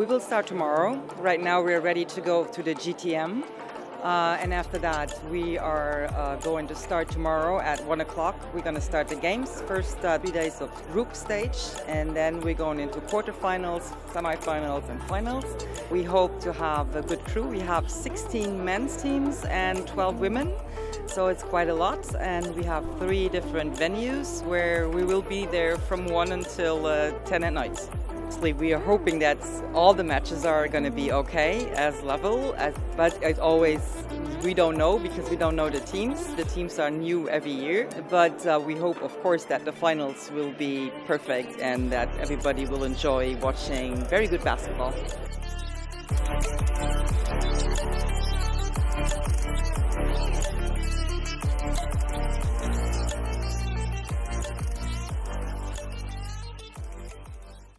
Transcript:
We will start tomorrow. Right now, we're ready to go to the GTM. Uh, and after that, we are uh, going to start tomorrow at 1 o'clock. We're going to start the games. First uh, three days of group stage, and then we're going into quarterfinals, semifinals, and finals. We hope to have a good crew. We have 16 men's teams and 12 women, so it's quite a lot. And we have three different venues where we will be there from 1 until uh, 10 at night. We are hoping that all the matches are going to be okay as level, as, but as always, we don't know because we don't know the teams. The teams are new every year, but uh, we hope, of course, that the finals will be perfect and that everybody will enjoy watching very good basketball.